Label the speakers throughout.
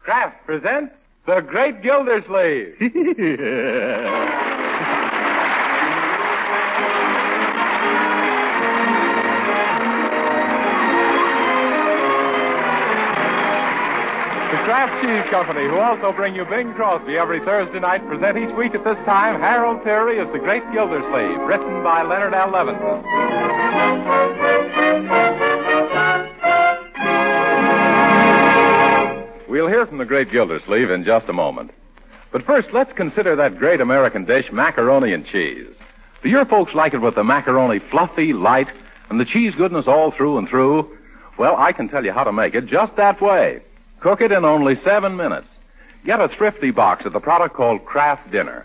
Speaker 1: Kraft presents The Great Gildersleeve. The Kraft Cheese Company, who also bring you Bing Crosby every Thursday night, present each week at this time Harold Peary as The Great Gildersleeve, written by Leonard L. Levinson. We'll hear from the great Gildersleeve in just a moment. But first, let's consider that great American dish, macaroni and cheese. Do your folks like it with the macaroni fluffy, light, and the cheese goodness all through and through? Well, I can tell you how to make it just that way. Cook it in only seven minutes. Get a thrifty box of the product called Kraft Dinner.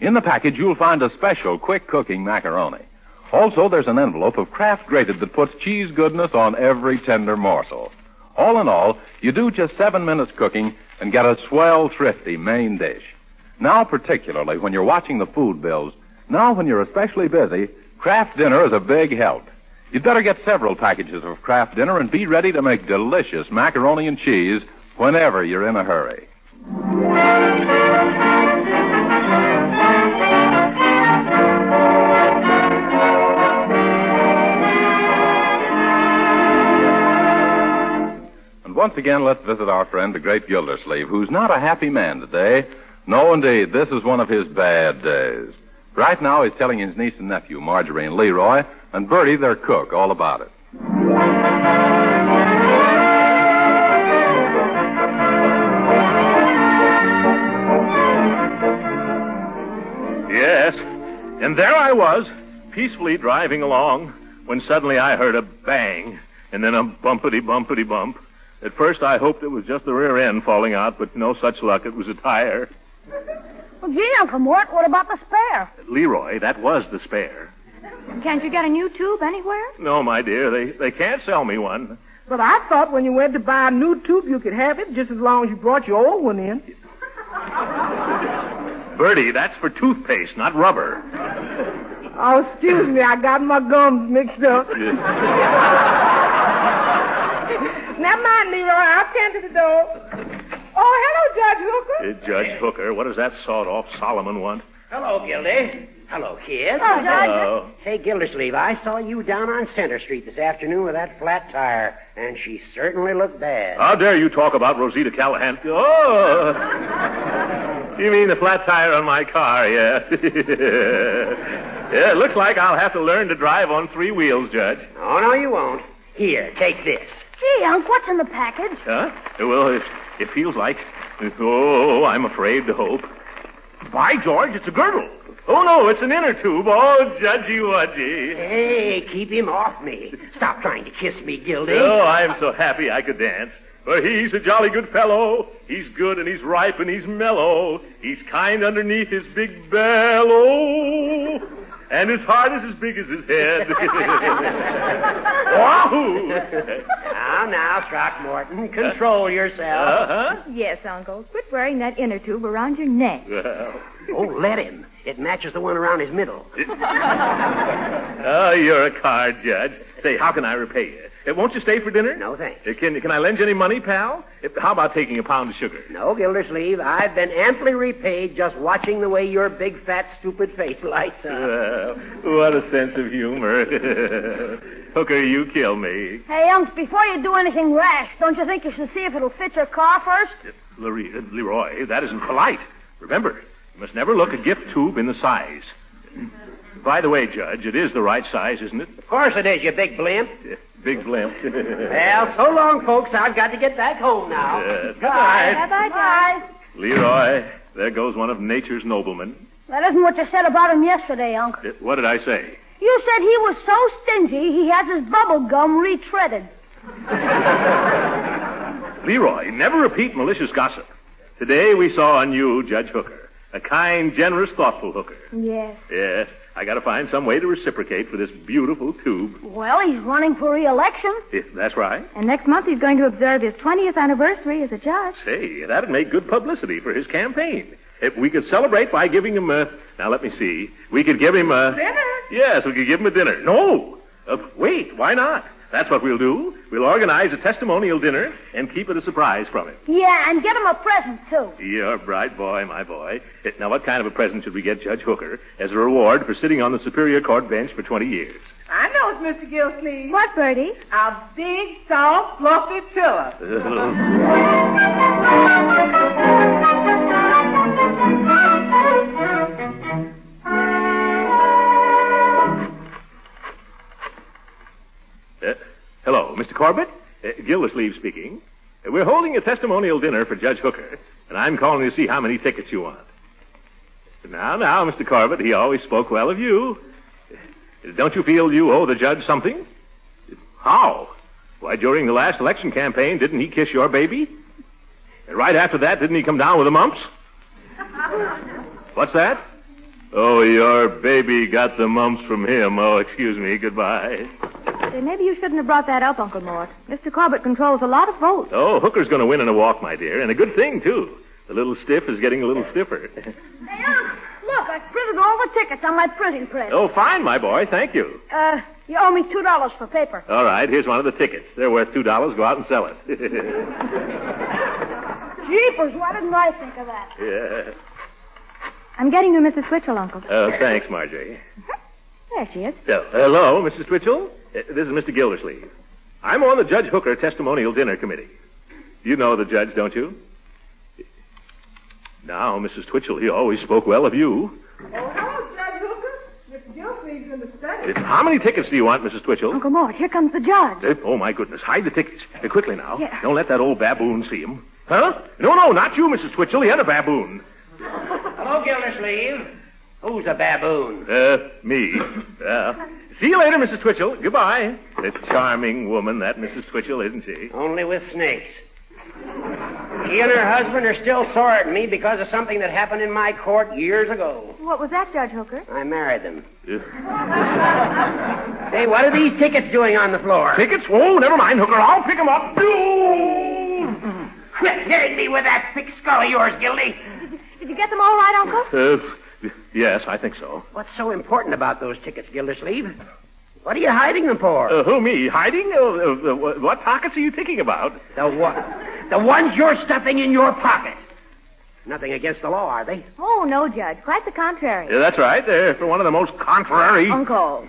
Speaker 1: In the package, you'll find a special quick cooking macaroni. Also, there's an envelope of Kraft grated that puts cheese goodness on every tender morsel. All in all, you do just seven minutes cooking and get a swell, thrifty main dish. Now, particularly when you're watching the food bills, now when you're especially busy, Kraft Dinner is a big help. You'd better get several packages of Kraft Dinner and be ready to make delicious macaroni and cheese whenever you're in a hurry. Once again, let's visit our friend, the great Gildersleeve, who's not a happy man today. No, indeed, this is one of his bad days. Right now, he's telling his niece and nephew, Marjorie and Leroy, and Birdie, their cook, all about it.
Speaker 2: Yes. And there I was, peacefully driving along, when suddenly I heard a bang, and then a bumpity bumpity bump. At first I hoped it was just the rear end falling out, but no such luck. It was a tire.
Speaker 3: Well, gee, Uncle Mort, what about the spare?
Speaker 2: Leroy, that was the spare.
Speaker 3: Can't you get a new tube anywhere?
Speaker 2: No, my dear, they, they can't sell me one.
Speaker 4: But I thought when you went to buy a new tube, you could have it just as long as you brought your old one in.
Speaker 2: Birdie, that's for toothpaste, not rubber.
Speaker 4: Oh, excuse me, I got my gums mixed up. Never mind, Leroy. I'll tend to the door. Oh, hello, Judge Hooker.
Speaker 2: Uh, Judge Hooker, what does that sawed-off Solomon want?
Speaker 5: Hello, Gildy. Hello, kid.
Speaker 3: Oh, Judge.
Speaker 2: Hello.
Speaker 5: Say, Gildersleeve, I saw you down on Center Street this afternoon with that flat tire, and she certainly looked bad.
Speaker 2: How dare you talk about Rosita Callahan? Oh! You mean the flat tire on my car, yeah. yeah, it looks like I'll have to learn to drive on three wheels, Judge.
Speaker 5: Oh, no, you won't. Here, take this.
Speaker 3: Gee, Unc, what's in the package?
Speaker 2: Huh? Well, it, it feels like. Oh, I'm afraid to hope. By George, it's a girdle. Oh, no, it's an inner tube. Oh, Judgy Wudgy.
Speaker 5: Hey, keep him off me. Stop trying to kiss me, Gildy.
Speaker 2: Oh, I'm so happy I could dance. But he's a jolly good fellow. He's good and he's ripe and he's mellow. He's kind underneath his big bellow. And his heart is as big as his head. Wahoo!
Speaker 5: Now, now, Throckmorton, control yourself.
Speaker 2: Uh-huh.
Speaker 3: Yes, Uncle. Quit wearing that inner tube around your neck.
Speaker 2: Well,
Speaker 5: Oh, let him. It matches the one around his middle.
Speaker 2: oh, you're a card, Judge. Say, how can I repay you? Uh, won't you stay for dinner?
Speaker 5: No, thanks.
Speaker 2: Uh, can, can I lend you any money, pal? Uh, how about taking a pound of sugar?
Speaker 5: No, Gildersleeve, I've been amply repaid just watching the way your big, fat, stupid face lights up.
Speaker 2: Well, what a sense of humor. Hooker, you kill me.
Speaker 3: Hey, Unc, before you do anything rash, don't you think you should see if it'll fit your car first?
Speaker 2: Leroy, Leroy, that isn't polite. Remember, you must never look a gift tube in the size. By the way, Judge, it is the right size, isn't it?
Speaker 5: Of course it is, you big blimp.
Speaker 2: Big blimp.
Speaker 5: Well, so long, folks. I've got to get back home now.
Speaker 2: Uh, good night.
Speaker 3: Bye-bye, Judge.
Speaker 2: Leroy, there goes one of nature's noblemen.
Speaker 3: That isn't what you said about him yesterday, Unc.
Speaker 2: Uh, What did I say?
Speaker 3: You said he was so stingy he has his bubble gum retreaded.
Speaker 2: Leroy, never repeat malicious gossip. Today we saw on you, Judge Hooker, a kind, generous, thoughtful Hooker.
Speaker 3: Yes.
Speaker 2: Yes, I got to find some way to reciprocate for this beautiful tube.
Speaker 3: Well, he's running for re-election,
Speaker 2: If that's right.
Speaker 3: and next month he's going to observe his 20th anniversary as a judge.
Speaker 2: Say, that'd make good publicity for his campaign. If we could celebrate by giving him a. Now, let me see. We could give him a.
Speaker 4: Dinner?
Speaker 2: Yes, we could give him a dinner. No! Uh, wait, why not? That's what we'll do. We'll organize a testimonial dinner and keep it a surprise from him.
Speaker 3: Yeah, and get him a present, too.
Speaker 2: You're a bright boy, my boy. Now, what kind of a present should we get Judge Hooker as a reward for sitting on the Superior Court bench for 20 years?
Speaker 4: I know it's Mr. Gillsleeve.
Speaker 3: What, Birdie?
Speaker 4: A big, soft, fluffy pillow.
Speaker 2: hello, Mr. Corbett. Uh, Gildersleeve speaking. Uh, we're holding a testimonial dinner for Judge Hooker, and I'm calling to see how many tickets you want. Now, now, Mr. Corbett, he always spoke well of you. Uh, Don't you feel you owe the judge something? How? Why, during the last election campaign, didn't he kiss your baby? And right after that, didn't he come down with the mumps? What's that? Oh, your baby got the mumps from him. Oh, excuse me. Goodbye.
Speaker 6: Maybe you shouldn't have brought that up, Uncle Mort. Mr. Corbett controls a lot of votes.
Speaker 2: Oh, Hooker's going to win in a walk, my dear, and a good thing, too. The little stiff is getting a little stiffer.
Speaker 3: Hey, Unc, look, I've printed all the tickets on my printing press.
Speaker 2: oh, fine, my boy. Thank you.
Speaker 3: Uh, you owe me two dollars for paper.
Speaker 2: All right, here's one of the tickets. They're worth $2. Go out and sell it.
Speaker 3: Jeepers, why didn't I think of that?
Speaker 2: yeah.
Speaker 6: I'm getting you Mrs. Twitchell, Uncle.
Speaker 2: Oh, thanks, Marjorie.
Speaker 6: There she is.
Speaker 2: Hello, Mrs. Twitchell. Uh, this is Mr. Gildersleeve. I'm on the Judge Hooker Testimonial Dinner Committee. You know the judge, don't you? Now, Mrs. Twitchell, he always spoke well of you.
Speaker 4: Oh, hello, Judge Hooker. Mr. Gillsleeve's in the study.
Speaker 2: Uh, How many tickets do you want, Mrs. Twitchell?
Speaker 6: Uncle Mort, here comes the judge.
Speaker 2: Uh, Oh, my goodness. Hide the tickets. Uh, quickly now.
Speaker 6: Yeah.
Speaker 2: Don't let that old baboon see him. Huh? No, no, not you, Mrs. Twitchell. The other baboon.
Speaker 5: Hello, Gildersleeve. Who's a baboon?
Speaker 2: Uh, me. Yeah. See you later, Mrs. Twitchell. Goodbye. A charming woman, that Mrs. Twitchell, isn't she?
Speaker 5: Only with snakes. She and her husband are still sore at me because of something that happened in my court years ago.
Speaker 6: What was that, Judge Hooker?
Speaker 5: I married them. Say, what are these tickets doing on the floor?
Speaker 2: tickets? Oh, never mind, Hooker. I'll pick them up. No.
Speaker 5: Quit hitting me with that thick skull of yours, Gildy.
Speaker 6: Did you get them all right, Uncle?
Speaker 2: Uh, yes, I think so.
Speaker 5: What's so important about those tickets, Gildersleeve? What are you hiding them for?
Speaker 2: Uh, who, me? Hiding? Uh, uh, uh, what- what pockets are you thinking about?
Speaker 5: the one, the ones you're stuffing in your pocket. Nothing against the law, are they?
Speaker 6: Oh, no, Judge. Quite the contrary.
Speaker 2: Yeah, that's right. They're for one of the most contrary.
Speaker 6: Uncle.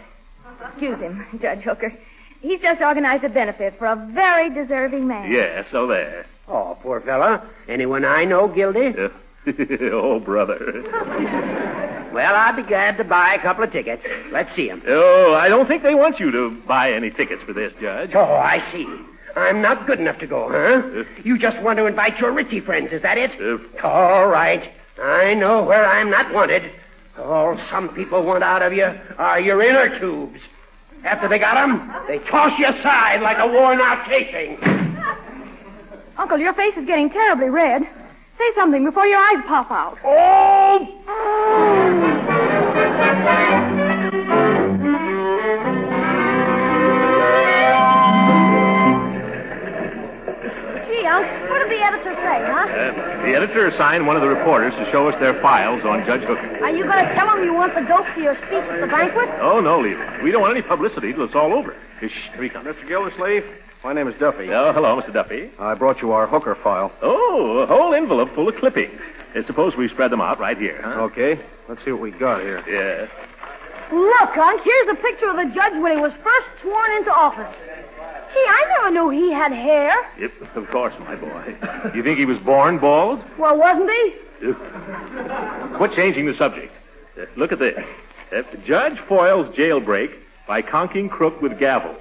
Speaker 6: Excuse him, Judge Hooker. He's just organized a benefit for a very deserving man.
Speaker 2: Yeah, so there.
Speaker 5: Oh, poor fella. Anyone I know, Gildy?
Speaker 2: Uh, oh, brother.
Speaker 5: Well, I'll be glad to buy a couple of tickets. Let's see 'em.
Speaker 2: Oh, I don't think they want you to buy any tickets for this, Judge.
Speaker 5: Oh, I see. I'm not good enough to go, huh? You just want to invite your Ritchie friends, is that it?
Speaker 2: Uh,
Speaker 5: All right. I know where I'm not wanted. All some people want out of you are your inner tubes. After they got 'em, they toss you aside like a worn-out casing.
Speaker 6: Uncle, your face is getting terribly red. Say something before your eyes pop out.
Speaker 2: Oh!
Speaker 3: Gee, Unc, what did the editor say, huh?
Speaker 2: Uh, the editor assigned one of the reporters to show us their files on Judge Hooker.
Speaker 3: Are you going to tell him you want the ghost for your speech at the banquet?
Speaker 2: Oh, no, Lever. We don't want any publicity till it's all over. Shh, here he comes.
Speaker 7: Mr. Gildersleeve, my name is Duffy.
Speaker 2: Oh, hello, Mr. Duffy.
Speaker 7: I brought you our hooker file.
Speaker 2: Oh, a whole envelope full of clippings. Uh, suppose we spread them out right here, huh?
Speaker 7: Okay, let's see what we got here.
Speaker 2: Yeah.
Speaker 3: Look, Unc, here's a picture of the judge when he was first sworn into office. Gee, I never knew he had hair.
Speaker 2: Yep, of course, my boy. You think he was born bald?
Speaker 3: Well, wasn't he?
Speaker 2: Quit changing the subject. Uh, look at this. Uh, judge foils jailbreak by conking crook with gavel.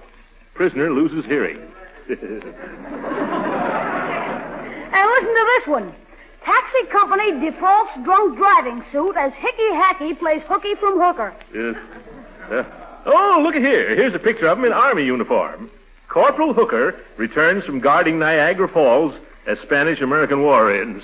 Speaker 2: Prisoner loses hearing.
Speaker 3: And listen to this one. Taxi company defaults drunk driving suit as Hickey Hackey plays hooky from Hooker.
Speaker 2: Uh, uh, oh, look at here. Here's a picture of him in army uniform. Corporal Hooker returns from guarding Niagara Falls as Spanish-American War ends.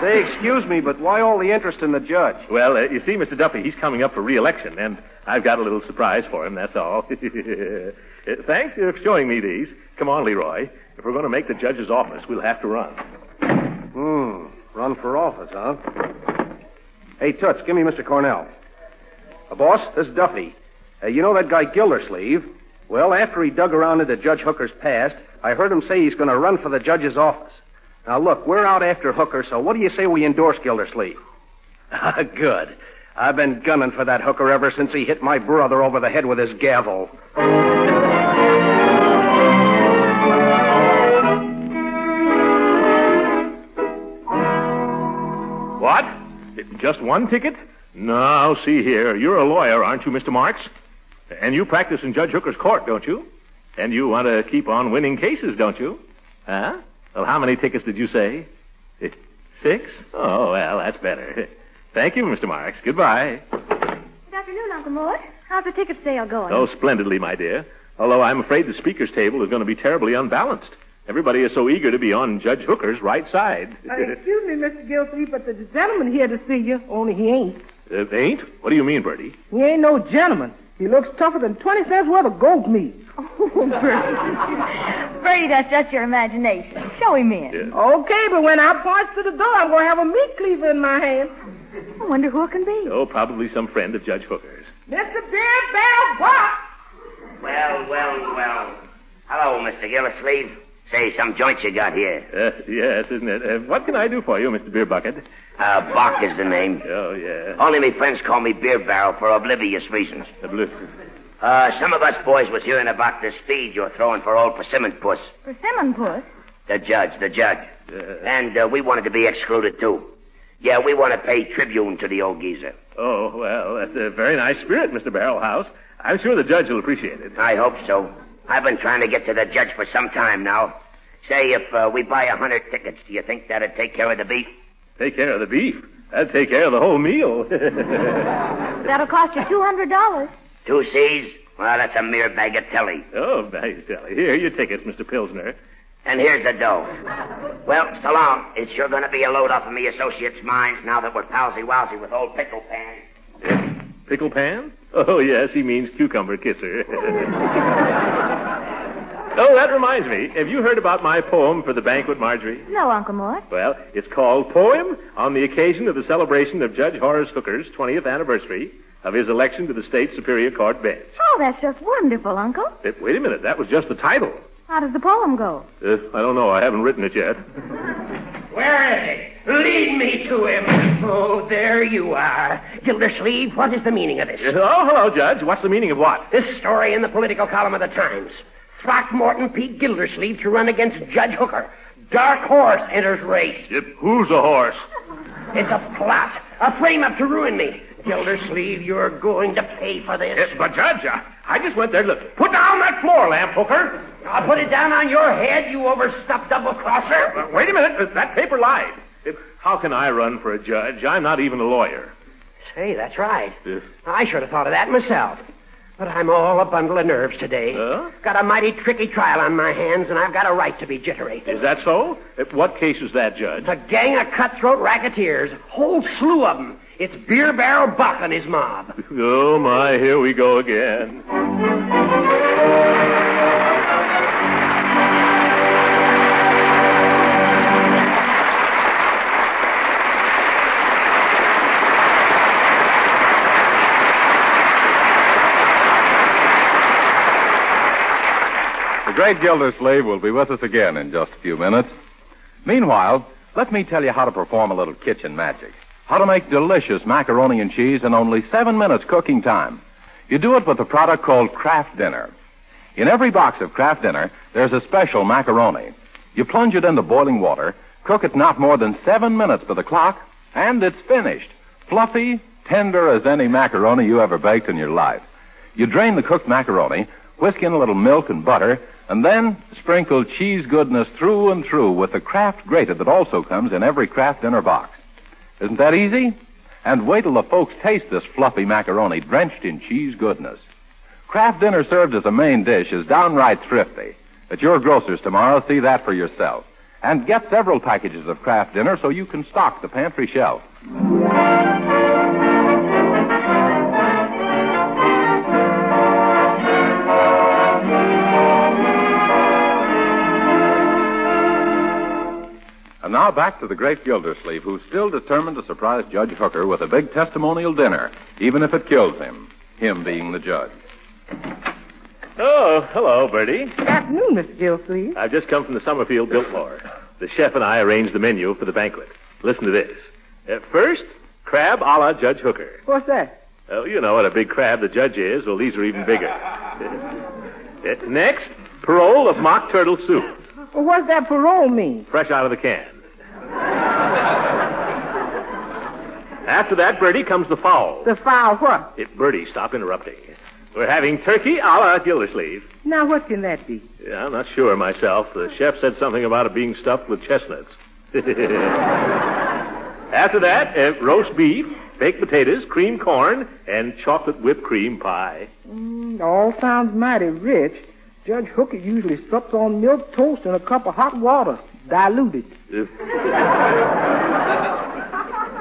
Speaker 7: Say, excuse me, but why all the interest in the judge?
Speaker 2: Well, uh, you see, Mr. Duffy, he's coming up for re-election, and I've got a little surprise for him, that's all. Uh, Thanks for showing me these. Come on, Leroy. If we're going to make the judge's office, we'll have to run.
Speaker 7: Hmm, run for office, huh? Hey, Toots, give me Mr. Cornell. Uh, boss, this is Duffy. Uh, you know that guy Gildersleeve? Well, after he dug around into Judge Hooker's past, I heard him say he's going to run for the judge's office. Now, look, we're out after Hooker, so what do you say we endorse Gildersleeve? Good. I've been gunning for that hooker ever since he hit my brother over the head with his gavel.
Speaker 2: Just one ticket? No, see here. You're a lawyer, aren't you, Mr. Marks? And you practice in Judge Hooker's court, don't you? And you want to keep on winning cases, don't you? Huh? Well, how many tickets did you say? Six? Oh, well, that's better. Thank you, Mr. Marks. Goodbye.
Speaker 6: Good afternoon, Uncle Mort. How's the ticket sale going?
Speaker 2: Oh, splendidly, my dear. Although I'm afraid the speaker's table is going to be terribly unbalanced. Everybody is so eager to be on Judge Hooker's right side.
Speaker 4: Uh, excuse me, Mr. Gilsleeve, but the gentleman here to see you, only he ain't.
Speaker 2: Uh, ain't? What do you mean, Birdie?
Speaker 4: He ain't no gentleman. He looks tougher than 20 cents worth of goat meat.
Speaker 6: Oh, Birdie. Birdie, that's just your imagination. Show him in.
Speaker 2: Yeah.
Speaker 4: Okay, but when I point to the door, I'm going to have a meat cleaver in my hand.
Speaker 6: I wonder who it can be.
Speaker 2: Oh, probably some friend of Judge Hooker's.
Speaker 4: Mr. Beer Bell Box!
Speaker 5: Well, well, well. Hello, Mr. Gildersleeve. Say, some joints you got here.
Speaker 2: Uh, yes, isn't it? Uh, what can I do for you, Mr. Beer Bucket?
Speaker 5: Uh, Buck is the name.
Speaker 2: Oh, yeah.
Speaker 5: Only me friends call me Beer Barrel for oblivious reasons.
Speaker 2: Blue-
Speaker 5: Uh, some of us boys was hearing about this feed you're throwing for old Persimmon Puss.
Speaker 6: Persimmon Puss.
Speaker 5: The judge, the judge.
Speaker 2: Uh,
Speaker 5: And uh, we wanted to be excluded, too. Yeah, we want to pay tribute to the old geezer.
Speaker 2: oh, well, that's a very nice spirit, Mr. Barrelhouse. I'm sure the judge will appreciate it.
Speaker 5: I hope so. I've been trying to get to the judge for some time now. Say, if uh, we buy a hundred tickets, do you think that'd take care of the beef?
Speaker 2: Take care of the beef. That'd take care of the whole meal.
Speaker 6: That'll cost you $200.
Speaker 5: Two C's? Well, that's a mere bagatelle.
Speaker 2: oh, bagatelle. Sally. Here, your tickets, Mr. Pilsner.
Speaker 5: And here's the dough. Well, so long. It's sure going to be a load off of me associates' minds now that we're palsy-walsy with old Pickle Pan.
Speaker 2: Pickle pan? Oh, yes, he means cucumber kisser. that reminds me. Have you heard about my poem for the banquet, Marjorie?
Speaker 6: No, Uncle Mort.
Speaker 2: Well, it's called Poem on the occasion of the celebration of Judge Horace Hooker's 20th anniversary of his election to the state Superior Court bench.
Speaker 6: Oh, that's just wonderful, Uncle.
Speaker 2: Eh, Wait a minute, that was just the title.
Speaker 6: How does the poem go?
Speaker 2: Uh, I don't know, I haven't written it yet.
Speaker 5: Where is it? Lead me to him. Oh, there you are. Gildersleeve, what is the meaning of this?
Speaker 2: Oh, hello, Judge. What's the meaning of what?
Speaker 5: This story in the political column of the Times. Throckmorton P. Gildersleeve to run against Judge Hooker. Dark horse enters race.
Speaker 2: Yep. Who's a horse?
Speaker 5: It's a plot, a frame-up to ruin me. Gildersleeve, you're going to pay for this.
Speaker 2: Yes, but Judge, I, I just went there to look. Put down that floor lamp, Hooker.
Speaker 5: I'll put it down on your head, you overstuffed double-crosser.
Speaker 2: Uh, wait a minute. Uh, That paper lied. Uh, How can I run for a judge? I'm not even a lawyer.
Speaker 5: Say, that's right.
Speaker 2: Uh,
Speaker 5: I should have thought of that myself. But I'm all a bundle of nerves today.
Speaker 2: Huh?
Speaker 5: Got a mighty tricky trial on my hands, and I've got a right to be jittery.
Speaker 2: is that so? What case is that, Judge?
Speaker 5: A gang of cutthroat racketeers, whole slew of them. It's Beer Barrel Buck and his mob.
Speaker 2: Oh, my, here we go again.
Speaker 1: The great Gildersleeve will be with us again in just a few minutes. Meanwhile, let me tell you how to perform a little kitchen magic. How to make delicious macaroni and cheese in only seven minutes cooking time. You do it with a product called Kraft Dinner. In every box of Kraft Dinner, there's a special macaroni. You plunge it into boiling water, cook it not more than seven minutes by the clock, and it's finished. Fluffy, tender as any macaroni you ever baked in your life. You drain the cooked macaroni, whisk in a little milk and butter, and then sprinkle cheese goodness through and through with the Kraft grated that also comes in every Kraft Dinner box. Isn't that easy? And wait till the folks taste this fluffy macaroni drenched in cheese goodness. Kraft Dinner served as a main dish is downright thrifty. At your grocer's tomorrow, see that for yourself. And get several packages of Kraft Dinner so you can stock the pantry shelf. And now back to the great Gildersleeve, who's still determined to surprise Judge Hooker with a big testimonial dinner, even if it kills him, him being the judge.
Speaker 2: Oh, hello, Birdie.
Speaker 4: Good afternoon, Mr. Gildersleeve.
Speaker 2: I've just come from the Summerfield Biltmore. The chef and I arranged the menu for the banquet. Listen to this. At first, crab a la Judge Hooker.
Speaker 4: What's that?
Speaker 2: Oh, you know what a big crab the judge is. Well, these are even bigger. Uh, Next, parole of mock turtle soup,
Speaker 4: Well, what's that parole mean?
Speaker 2: fresh out of the can. After that, Birdie, comes the fowl.
Speaker 4: The fowl what?
Speaker 2: It, Birdie, stop interrupting. We're having turkey a la Gildersleeve.
Speaker 4: Now, what can that be?
Speaker 2: Yeah, I'm not sure myself. The chef said something about it being stuffed with chestnuts. After that, uh, roast beef, baked potatoes, cream corn, and chocolate whipped cream pie.
Speaker 4: Mm, all sounds mighty rich. Judge Hooker usually sups on milk toast and a cup of hot water, diluted.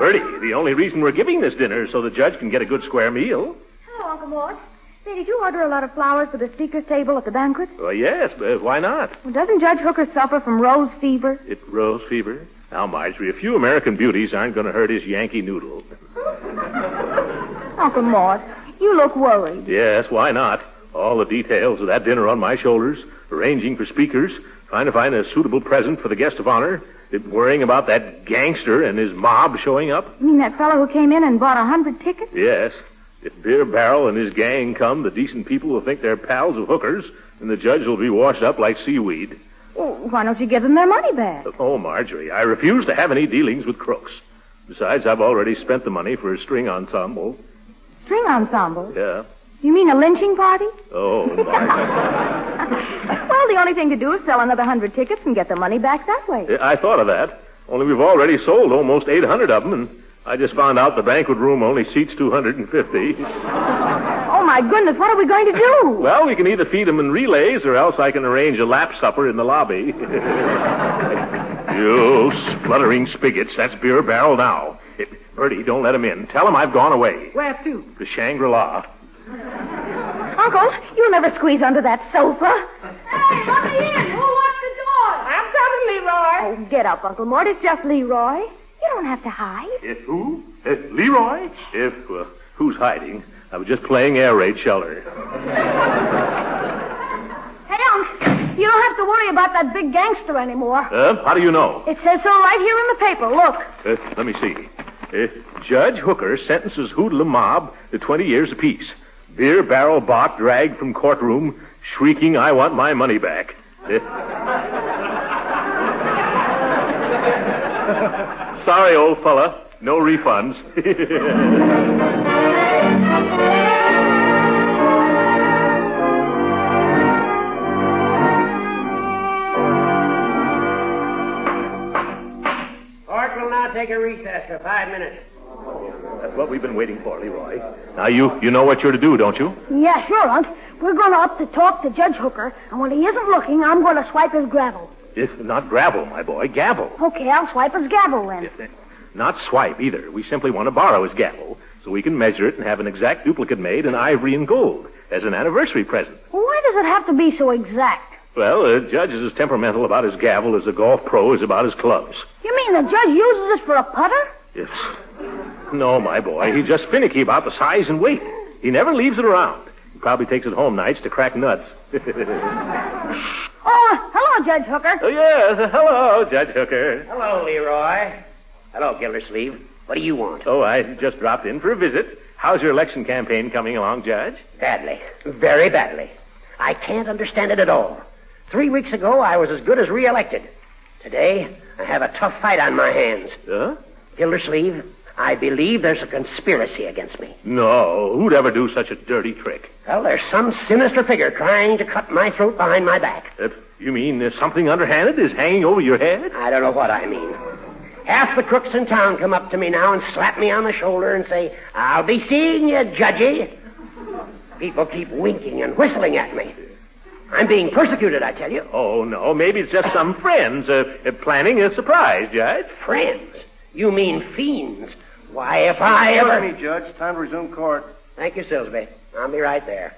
Speaker 2: Birdie, the only reason we're giving this dinner is so the judge can get a good square meal.
Speaker 6: Hello, Uncle Mort. Say, did you order a lot of flowers for the speaker's table at the banquet?
Speaker 2: Well, yes, but why not?
Speaker 6: Well, doesn't Judge Hooker suffer from rose fever?
Speaker 2: It rose fever. Now, Marjorie, a few American beauties aren't going to hurt his Yankee noodle.
Speaker 6: Uncle Mort, you look worried.
Speaker 2: Yes, why not? All the details of that dinner on my shoulders, arranging for speakers, trying to find a suitable present for the guest of honor, worrying about that gangster and his mob showing up.
Speaker 6: You mean that fellow who came in and bought a hundred tickets?
Speaker 2: Yes. If Beer Barrel and his gang come, the decent people will think they're pals of hookers, and the judge will be washed up like seaweed.
Speaker 6: Well, why don't you give them their money back?
Speaker 2: Oh, Marjorie, I refuse to have any dealings with crooks. Besides, I've already spent the money for a string ensemble.
Speaker 6: String ensemble?
Speaker 2: Yeah.
Speaker 6: You mean a lynching party?
Speaker 2: Oh, Marjorie.
Speaker 6: well, the only thing to do is sell another hundred tickets and get the money back that way.
Speaker 2: I thought of that. Only we've already sold almost 800 of them, and I just found out the banquet room only seats 250.
Speaker 6: Oh, my goodness, what are we going to do?
Speaker 2: Well, we can either feed them in relays, or else I can arrange a lap supper in the lobby. you spluttering spigots, that's Beer Barrel now. Birdie, don't let him in. Tell him I've gone away.
Speaker 4: Where to?
Speaker 2: To Shangri-La.
Speaker 6: Uncle, you'll never squeeze under that sofa.
Speaker 3: Hey, let me in. Who wants the door?
Speaker 4: I'm coming, Leroy.
Speaker 6: Oh, get up, Uncle Mort. It's just Leroy. You don't have to hide.
Speaker 2: If who? If Leroy? If, uh, who's hiding? I was just playing air raid shelter.
Speaker 3: Hey, Unc, you don't have to worry about that big gangster anymore.
Speaker 2: Uh, how do you know?
Speaker 3: It says so right here in the paper. Look.
Speaker 2: Uh, let me see. Uh, Judge Hooker sentences hoodlum mob to 20 years apiece. Beer barrel Buck dragged from courtroom, shrieking, I want my money back. Sorry, old fella. No refunds.
Speaker 5: Court will now take a recess for five minutes.
Speaker 2: That's what we've been waiting for, Leroy. Now, you, you know what you're to do, don't you?
Speaker 3: Yeah, sure, Unc. We're going up to talk to Judge Hooker, and when he isn't looking, I'm going to swipe his gravel.
Speaker 2: It's not gravel, my boy. Gavel.
Speaker 3: Okay, I'll swipe his gavel then.
Speaker 2: Not swipe either. We simply want to borrow his gavel so we can measure it and have an exact duplicate made in ivory and gold as an anniversary present.
Speaker 3: Why does it have to be so exact?
Speaker 2: Well, the judge is as temperamental about his gavel as a golf pro is about his clubs.
Speaker 3: You mean the judge uses it for a putter?
Speaker 2: Yes. No, my boy. He's just finicky about the size and weight. He never leaves it around. He probably takes it home nights to crack nuts.
Speaker 3: Oh, hello, Judge Hooker.
Speaker 2: oh, yes. Hello, Judge Hooker.
Speaker 5: Hello, Leroy. Hello, Gildersleeve. What do you want?
Speaker 2: Oh, I just dropped in for a visit. How's your election campaign coming along, Judge?
Speaker 5: Badly. Very badly. I can't understand it at all. Three weeks ago, I was as good as reelected. Today, I have a tough fight on my hands.
Speaker 2: Huh?
Speaker 5: Gildersleeve, I believe there's a conspiracy against me.
Speaker 2: No, who'd ever do such a dirty trick?
Speaker 5: Well, there's some sinister figure trying to cut my throat behind my back.
Speaker 2: You mean there's something underhanded is hanging over your head?
Speaker 5: I don't know what I mean. Half the crooks in town come up to me now and slap me on the shoulder and say, I'll be seeing you, Judgy. People keep winking and whistling at me. I'm being persecuted, I tell you.
Speaker 2: Oh, no, maybe it's just some friends uh, planning a surprise, Judge.
Speaker 5: Friends? You mean fiends? Why, if I ever...
Speaker 7: me, Judge. Time to resume court.
Speaker 5: Thank you, Silsby. I'll be right there.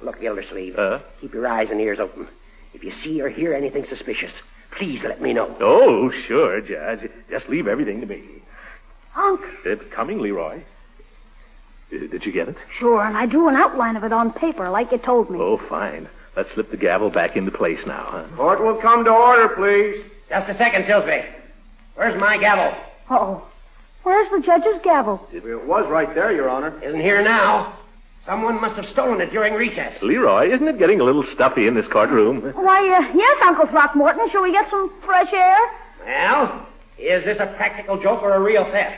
Speaker 5: Look, Gildersleeve,
Speaker 2: Uh?
Speaker 5: keep your eyes and ears open. If you see or hear anything suspicious, please let me know.
Speaker 2: Oh, sure, Judge. Just leave everything to me.
Speaker 3: Unc,
Speaker 2: Uh, coming, Leroy. Uh, Did you get it?
Speaker 3: Sure, and I drew an outline of it on paper, like you told me.
Speaker 2: Oh, fine. Let's slip the gavel back into place now, huh?
Speaker 7: Court will come to order, please.
Speaker 5: Just a second, Silsby. Where's my gavel?
Speaker 3: Uh-oh. Where's the judge's gavel?
Speaker 7: It was right there, Your Honor.
Speaker 5: Isn't here now. Someone must have stolen it during recess.
Speaker 2: Leroy, isn't it getting a little stuffy in this courtroom?
Speaker 3: Why, uh, yes, Uncle Throckmorton. Shall we get some fresh air?
Speaker 5: Well, is this a practical joke or a real theft?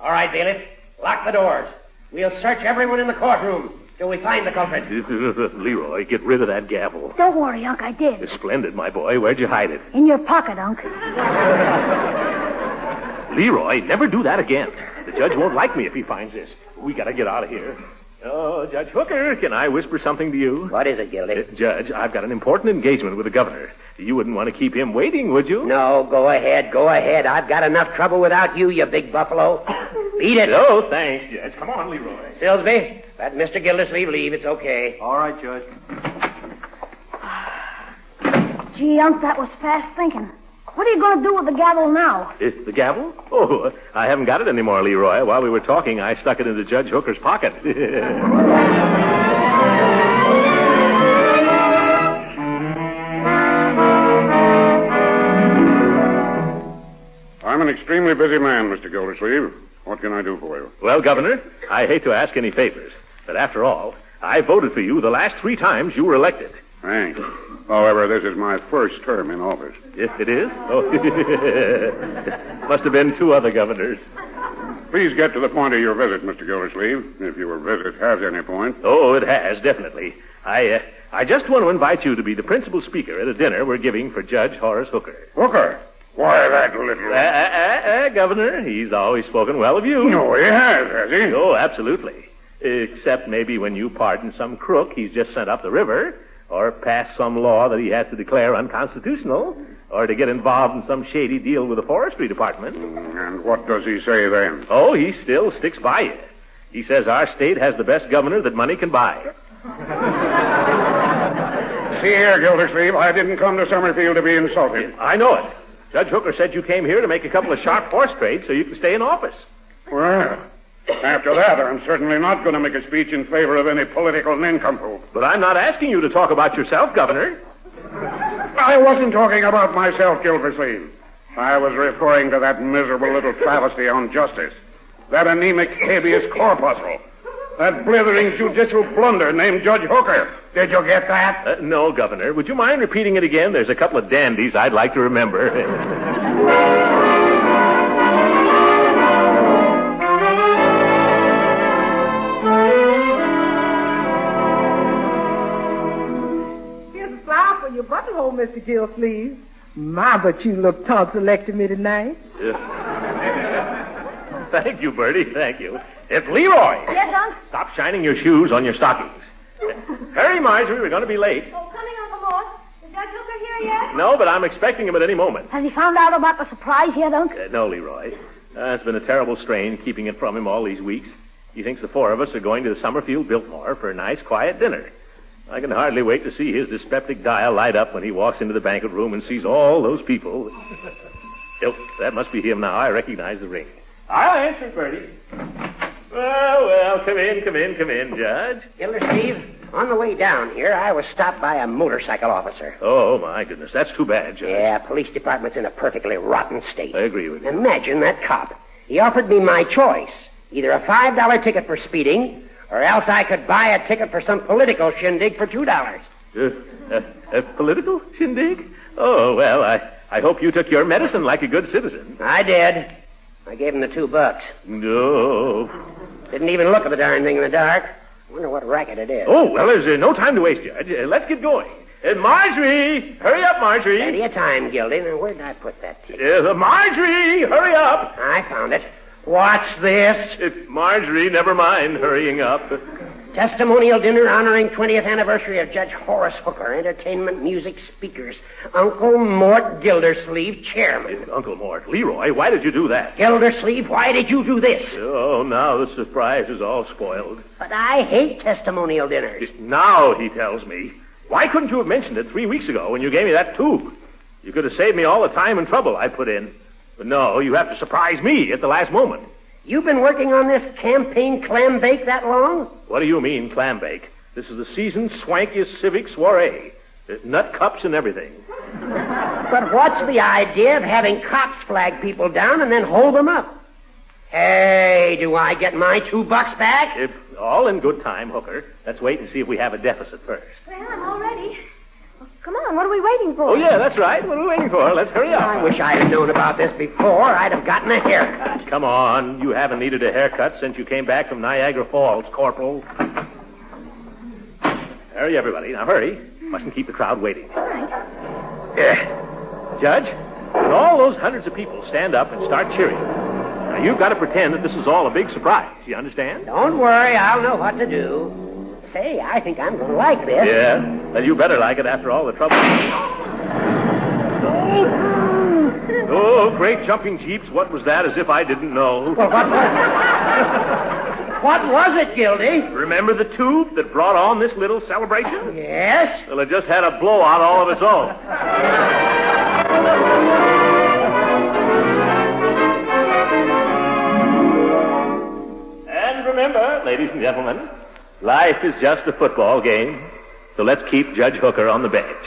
Speaker 5: All right, bailiff. Lock the doors. We'll search everyone in the courtroom till we find the culprit.
Speaker 2: Leroy, get rid of that gavel.
Speaker 3: Don't worry, Unc, I did.
Speaker 2: Splendid, my boy. Where'd you hide it?
Speaker 3: In your pocket, Unc.
Speaker 2: Leroy, never do that again. The judge won't like me if he finds this. We gotta get out of here. Oh, Judge Hooker, can I whisper something to you?
Speaker 5: What is it, Gildy?
Speaker 2: Uh, Judge, I've got an important engagement with the governor. You wouldn't want to keep him waiting, would you?
Speaker 5: No, go ahead, go ahead. I've got enough trouble without you, you big buffalo. Beat it.
Speaker 2: Oh, thanks, Judge. Come on, Leroy.
Speaker 5: Silsby, let Mr. Gildersleeve leave. It's okay.
Speaker 7: All right, Judge.
Speaker 3: Gee, Unc, that was fast thinking. What are you going to do with the gavel now?
Speaker 2: Uh, the gavel? Oh, I haven't got it anymore, Leroy. While we were talking, I stuck it into Judge Hooker's pocket.
Speaker 8: I'm an extremely busy man, Mr. Gildersleeve. What can I do for you?
Speaker 2: well, Governor, I hate to ask any favors, but after all, I voted for you the last three times you were elected.
Speaker 8: Thanks. However, this is my first term in office.
Speaker 2: Yes, it is? Oh, must have been two other governors.
Speaker 8: Please get to the point of your visit, Mr. Gildersleeve, if your visit has any point.
Speaker 2: Oh, it has, definitely. I, uh, I just want to invite you to be the principal speaker at a dinner we're giving for Judge Horace Hooker.
Speaker 8: Hooker? Why, that little...
Speaker 2: Uh, uh, uh, Governor, he's always spoken well of you.
Speaker 8: No, he has, has he?
Speaker 2: Oh, absolutely. Except maybe when you pardon some crook he's just sent up the river, or pass some law that he has to declare unconstitutional, or to get involved in some shady deal with the forestry department.
Speaker 8: And what does he say then?
Speaker 2: Oh, he still sticks by you. He says our state has the best governor that money can buy.
Speaker 8: See here, Gildersleeve, I didn't come to Summerfield to be insulted.
Speaker 2: I know it. Judge Hooker said you came here to make a couple of sharp horse trades so you can stay in office.
Speaker 8: Well, after that, I'm certainly not going to make a speech in favor of any political nincompoop.
Speaker 2: But I'm not asking you to talk about yourself, Governor.
Speaker 8: I wasn't talking about myself, Gildersleeve. I was referring to that miserable little travesty on justice. That anemic habeas corpuscle. That blithering judicial blunder named Judge Hooker. Did you get that?
Speaker 2: Uh, no, Governor. Would you mind repeating it again? There's a couple of dandies I'd like to remember.
Speaker 4: Here's a flower for your buttonhole, Mr. Gillsleeve. My, but you look tonsillected me tonight.
Speaker 2: Thank you, Birdie. Thank you. It's Leroy.
Speaker 3: Yes, Unc?
Speaker 2: Stop shining your shoes on your stockings. Hurry, Marjorie. We're going to be late.
Speaker 6: Oh, coming, Uncle Mort. Is Judge Hooker here yet?
Speaker 2: No, but I'm expecting him at any moment.
Speaker 3: Has he found out about the surprise yet, Unc?
Speaker 2: Uh, no, Leroy. Uh, it's been a terrible strain keeping it from him all these weeks. He thinks the four of us are going to the Summerfield Biltmore for a nice, quiet dinner. I can hardly wait to see his dyspeptic dial light up when he walks into the banquet room and sees all those people. oh, that must be him now. I recognize the ring. I'll answer, Birdie. Well, well, come in, come in, come in, Judge.
Speaker 5: Gildersleeve, on the way down here, I was stopped by a motorcycle officer.
Speaker 2: Oh, my goodness. That's too bad, Judge.
Speaker 5: Yeah, police department's in a perfectly rotten state.
Speaker 2: I agree with you.
Speaker 5: Imagine that cop. He offered me my choice either a $5 ticket for speeding, or else I could buy a ticket for some political shindig for $2.
Speaker 2: Uh, a, a political shindig? Oh, well, I, I hope you took your medicine like a good citizen.
Speaker 5: I did. I gave him the two bucks.
Speaker 2: No.
Speaker 5: Didn't even look at the darn thing in the dark. Wonder what racket it is.
Speaker 2: Oh, well, there's uh, no time to waste, Judge. Uh, let's get going. Uh, Marjorie! Hurry up, Marjorie!
Speaker 5: Plenty of time, Gildy. Now, where did I put that ticket?
Speaker 2: Uh, Marjorie! Hurry up!
Speaker 5: I found it. What's this?
Speaker 2: Uh, Marjorie, never mind hurrying up.
Speaker 5: Testimonial dinner honoring 20th anniversary of Judge Horace Hooker. Entertainment, music, speakers. Uncle Mort Gildersleeve, chairman.
Speaker 2: Uncle Mort, Leroy, why did you do that?
Speaker 5: Gildersleeve, why did you do this?
Speaker 2: Oh, now the surprise is all spoiled.
Speaker 5: But I hate testimonial dinners.
Speaker 2: Now, he tells me. Why couldn't you have mentioned it three weeks ago when you gave me that tube? You could have saved me all the time and trouble I put in. But no, you have to surprise me at the last moment.
Speaker 5: You've been working on this campaign clam bake that long?
Speaker 2: What do you mean, clam bake? This is the season's swankiest civic soiree. There's nut cups and everything.
Speaker 5: But what's the idea of having cops flag people down and then hold them up? Hey, do I get my two bucks back?
Speaker 2: It's all in good time, Hooker. Let's wait and see if we have a deficit first.
Speaker 6: Well, I'm all ready. Well, come on, what are we waiting for?
Speaker 2: Oh, yeah, that's right. What are we waiting for? Let's hurry up.
Speaker 5: I wish I'd have known about this before. I'd have gotten a haircut.
Speaker 2: Come on. You haven't needed a haircut since you came back from Niagara Falls, Corporal. Hurry, everybody. Now, hurry. Mustn't keep the crowd waiting.
Speaker 6: All right.
Speaker 2: Yeah. Judge, when all those hundreds of people stand up and start cheering, now you've got to pretend that this is all a big surprise. You understand?
Speaker 5: Don't worry, I'll know what to do. Say, I think I'm going to like this.
Speaker 2: Yeah? Well, you better like it after all the trouble. Oh, great jumping jeeps. What was that? As if I didn't know.
Speaker 5: Well, what was What was it, Gildy?
Speaker 2: Remember the tube that brought on this little celebration?
Speaker 5: Yes?
Speaker 2: Well, it just had a blowout all of its own. And remember, ladies and gentlemen, life is just a football game, so let's keep Judge Hooker on the bench.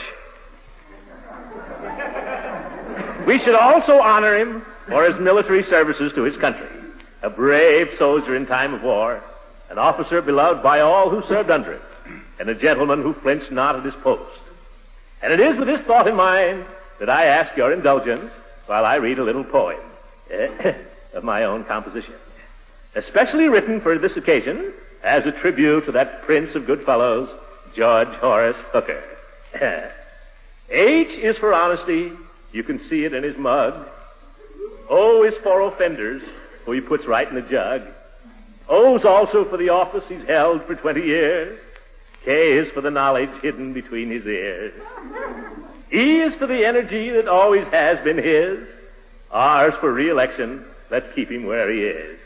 Speaker 2: We should also honor him for his military services to his country. A brave soldier in time of war, an officer beloved by all who served under him, and a gentleman who flinched not at his post. And it is with this thought in mind that I ask your indulgence while I read a little poem eh, of my own composition, especially written for this occasion as a tribute to that prince of good fellows, George Horace Hooker. H is for honesty. You can see it in his mug. O is for offenders, who he puts right in the jug. O's also for the office he's held for 20 years. K is for the knowledge hidden between his ears. E is for the energy that always has been his. R is for re-election. Let's keep him where he is.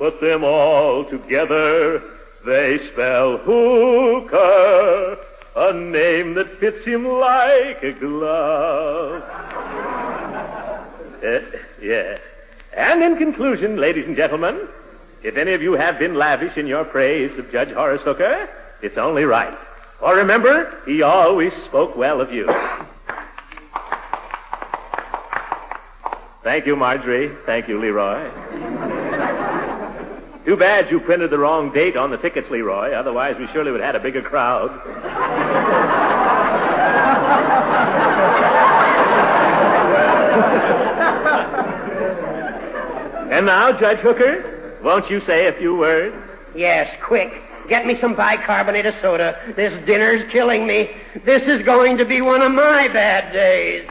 Speaker 2: Put them all together, they spell Hooker, a name that fits him like a glove. Uh, yeah. And in conclusion, ladies and gentlemen, if any of you have been lavish in your praise of Judge Horace Hooker, it's only right. For remember, he always spoke well of you. Thank you, Marjorie. Thank you, Leroy. Too bad you printed the wrong date on the tickets, Leroy. Otherwise, we surely would have had a bigger crowd. and now, Judge Hooker, won't you say a few words?
Speaker 5: Yes, quick. Get me some bicarbonate of soda. This dinner's killing me. This is going to be one of my bad days.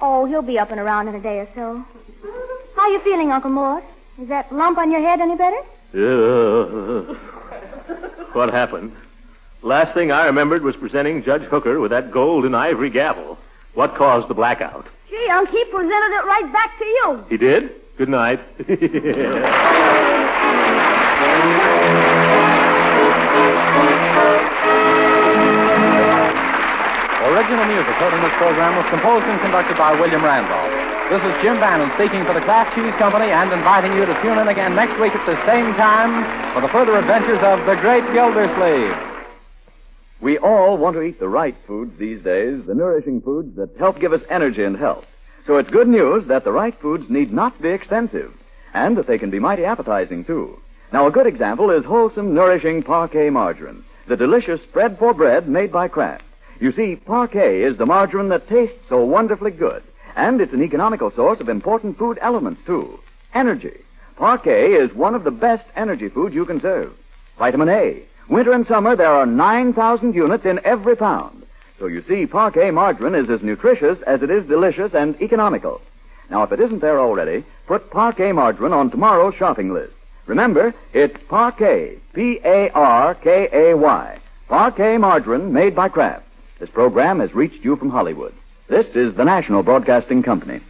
Speaker 6: Oh, he'll be up and around in a day or so. How you feeling, Uncle Mort? Is that lump on your head any better?
Speaker 2: Uh, what happened? Last thing I remembered was presenting Judge Hooker with that gold and ivory gavel. What caused the blackout?
Speaker 3: Gee, Unc, he presented it right back to you.
Speaker 2: He did? Good night.
Speaker 1: Original music heard in this program was composed and conducted by William Randolph. This is Jim Bannon speaking for the Kraft Cheese Company and inviting you to tune in again next week at the same time for the further adventures of the Great Gildersleeve.
Speaker 9: We all want to eat the right foods these days, the nourishing foods that help give us energy and health. So it's good news that the right foods need not be expensive, and that they can be mighty appetizing, too. Now, a good example is wholesome, nourishing Parkay margarine, the delicious spread for bread made by Kraft. You see, Parkay is the margarine that tastes so wonderfully good, and it's an economical source of important food elements, too. Energy. Parkay is one of the best energy foods you can serve. Vitamin A. Winter and summer, there are 9,000 units in every pound. So you see, Parkay margarine is as nutritious as it is delicious and economical. Now, if it isn't there already, put Parkay margarine on tomorrow's shopping list. Remember, it's Parkay, P-A-R-K-A-Y. Parkay margarine made by Kraft. This program has reached you from Hollywood. This is the National Broadcasting Company.